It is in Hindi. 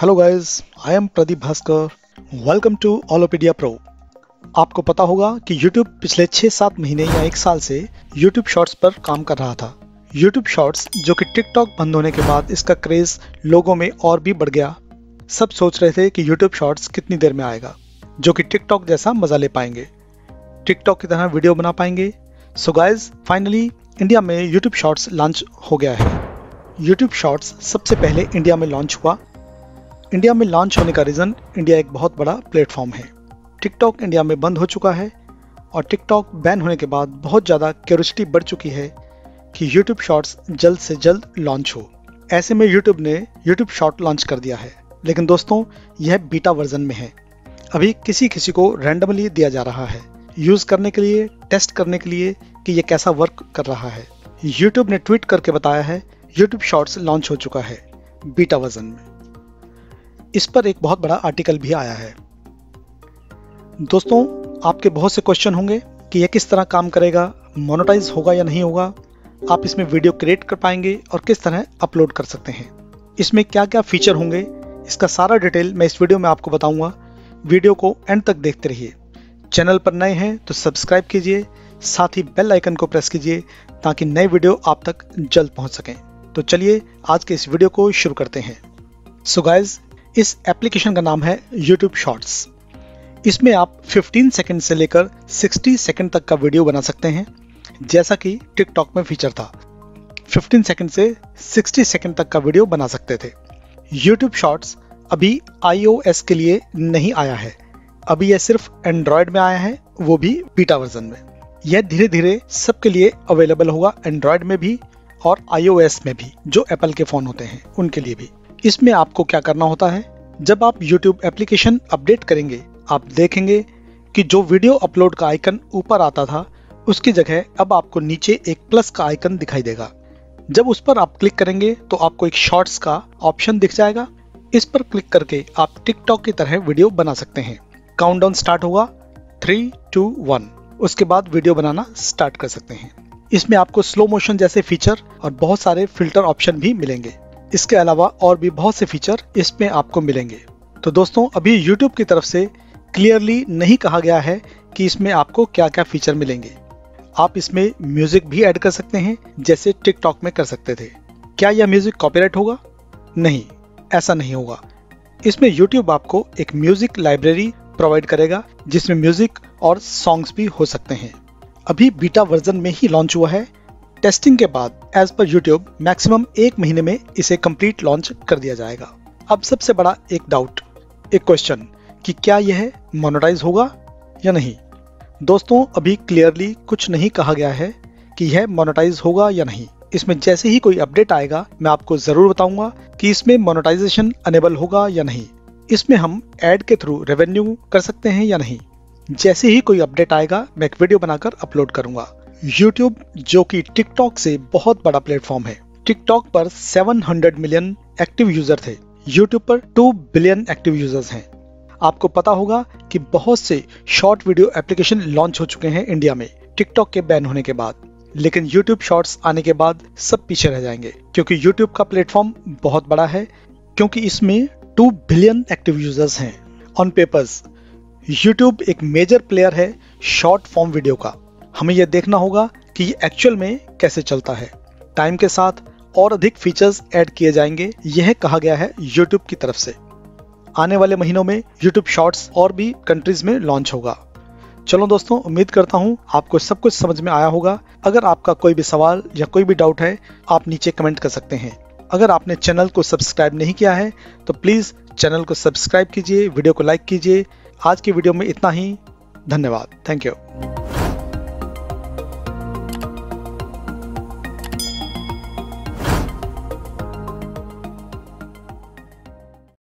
Hello guys I am Pradeep Bhaskar welcome to Allopedia pro आपको पता होगा कि YouTube पिछले 6-7 महीने या एक साल से YouTube शॉर्ट्स पर काम कर रहा था। YouTube शॉर्ट्स जो कि TikTok बंद होने के बाद इसका क्रेज लोगों में और भी बढ़ गया। सब सोच रहे थे कि YouTube शॉर्ट्स कितनी देर में आएगा, जो कि TikTok जैसा मज़ा ले पाएँगे। TikTok की तरह वीडियो बना पाएँगे। सो गाइज़ फाइनली इंडिया में यूट्यूब शॉर्ट्स लॉन्च हो गया है। यूट्यूब शॉर्ट्स सबसे पहले इंडिया में लॉन्च हुआ। इंडिया में लॉन्च होने का रीज़न इंडिया एक बहुत बड़ा प्लेटफॉर्म है। टिकटॉक इंडिया में बंद हो चुका है और टिकटॉक बैन होने के बाद बहुत ज़्यादा क्यूरियोसिटी बढ़ चुकी है कि यूट्यूब शॉर्ट्स जल्द से जल्द लॉन्च हो। ऐसे में यूट्यूब ने यूट्यूब शॉर्ट लॉन्च कर दिया है। लेकिन दोस्तों, यह बीटा वर्जन में है। अभी किसी किसी को रैंडमली दिया जा रहा है। यूज़ करने के लिए टेस्ट करने के लिए कि यह कैसा वर्क कर रहा है। यूट्यूब ने ट्वीट करके बताया है यूट्यूब शॉर्ट्स लॉन्च हो चुका है बीटा वर्जन में। इस पर एक बहुत बड़ा आर्टिकल भी आया है। दोस्तों, आपके बहुत से क्वेश्चन होंगे कि यह किस तरह काम करेगा मोनोटाइज होगा या नहीं होगा, आप इसमें वीडियो क्रिएट कर पाएँगे और किस तरह अपलोड कर सकते हैं। इसमें क्या क्या फीचर होंगे, इसका सारा डिटेल मैं इस वीडियो में आपको बताऊँगा। वीडियो को एंड तक देखते रहिए। चैनल पर नए हैं तो सब्सक्राइब कीजिए, साथ ही बेल आइकन को प्रेस कीजिए, ताकि नए वीडियो आप तक जल्द पहुँच सकें। तो चलिए, आज के इस वीडियो को शुरू करते हैं। सो so गाइज़ इस एप्लीकेशन का नाम है YouTube Shorts इसमें आप 15 सेकंड से लेकर 60 सेकंड तक का वीडियो बना सकते हैं, जैसा कि टिकटॉक में फीचर था। 15 सेकंड से 60 सेकंड तक का वीडियो बना सकते थे। YouTube Shorts अभी iOS के लिए नहीं आया है। अभी यह सिर्फ़ एंड्रॉयड में आया है, वो भी बीटा वर्जन में। यह धीरे धीरे सबके लिए अवेलेबल होगा एंड्रॉयड में भी और iOS में भी, जो एप्पल के फ़ोन होते हैं, उनके लिए भी। इसमें आपको क्या करना होता है? जब आप YouTube एप्लीकेशन अपडेट करेंगे, आप देखेंगे कि जो वीडियो अपलोड का आइकन ऊपर आता था, उसकी जगह अब आपको नीचे एक प्लस का आइकन दिखाई देगा। जब उस पर आप क्लिक करेंगे तो आपको एक शॉर्ट्स का ऑप्शन दिख जाएगा। इस पर क्लिक करके आप टिकटॉक की तरह वीडियो बना सकते हैं। काउंटडाउन स्टार्ट होगा। थ्री टू वन उसके बाद वीडियो बनाना स्टार्ट कर सकते हैं। इसमें आपको स्लो मोशन जैसे फीचर और बहुत सारे फ़िल्टर ऑप्शन भी मिलेंगे। इसके अलावा और भी बहुत से फीचर इसमें आपको मिलेंगे। तो दोस्तों, अभी YouTube की तरफ़ से क्लियरली नहीं कहा गया है कि इसमें आपको क्या क्या फीचर मिलेंगे। आप इसमें म्यूज़िक भी ऐड कर सकते हैं, जैसे टिकटॉक में कर सकते थे। क्या यह म्यूज़िक कॉपीराइट होगा? नहीं, ऐसा नहीं होगा। इसमें YouTube आपको एक म्यूज़िक लाइब्रेरी प्रोवाइड करेगा, जिसमें म्यूज़िक और सॉन्ग्स भी हो सकते हैं। अभी बीटा वर्जन में ही लॉन्च हुआ है टेस्टिंग के बाद एज पर यूट्यूब मैक्सिमम एक महीने में इसे कंप्लीट लॉन्च कर दिया जाएगा। अब सबसे बड़ा एक डाउट एक क्वेश्चन कि क्या यह मोनोटाइज होगा या नहीं? दोस्तों, अभी क्लियरली कुछ नहीं कहा गया है कि यह मोनोटाइज होगा या नहीं। इसमें जैसे ही कोई अपडेट आएगा, मैं आपको ज़रूर बताऊँगा कि इसमें मोनोटाइजेशन अनेबल होगा या नहीं। इसमें हम एड के थ्रू रेवेन्यू कर सकते हैं या नहीं। जैसे ही कोई अपडेट आएगा, मैं एक वीडियो बनाकर अपलोड करूँगा। YouTube, जो कि टिकटॉक से बहुत बड़ा प्लेटफॉर्म है। टिकटॉक पर 700 मिलियन एक्टिव यूज़र थे। यूट्यूब पर 2 बिलियन एक्टिव यूज़र्स हैं। आपको पता होगा कि बहुत से शॉर्ट वीडियो एप्लीकेशन लॉन्च हो चुके हैं इंडिया में टिकटॉक के बैन होने के बाद। लेकिन YouTube शॉर्ट्स आने के बाद सब पीछे रह जाएँगे, क्योंकि YouTube का प्लेटफॉर्म बहुत बड़ा है, क्योंकि इसमें 2 बिलियन एक्टिव यूज़र्स हैं। ऑन पेपर्स YouTube एक मेजर प्लेयर है शॉर्ट फॉर्म वीडियो का। हमें यह देखना होगा कि ये एक्चुअल में कैसे चलता है। टाइम के साथ और अधिक फीचर्स ऐड किए जाएँगे, यह कहा गया है यूट्यूब की तरफ़ से। आने वाले महीनों में यूट्यूब शॉर्ट्स और भी कंट्रीज़ में लॉन्च होगा। चलो दोस्तों, उम्मीद करता हूँ आपको सब कुछ समझ में आया होगा। अगर आपका कोई भी सवाल या कोई भी डाउट है, आप नीचे कमेंट कर सकते हैं। अगर आपने चैनल को सब्सक्राइब नहीं किया है तो प्लीज़ चैनल को सब्सक्राइब कीजिए वीडियो को लाइक कीजिए। आज की वीडियो में इतना ही। धन्यवाद। Thank you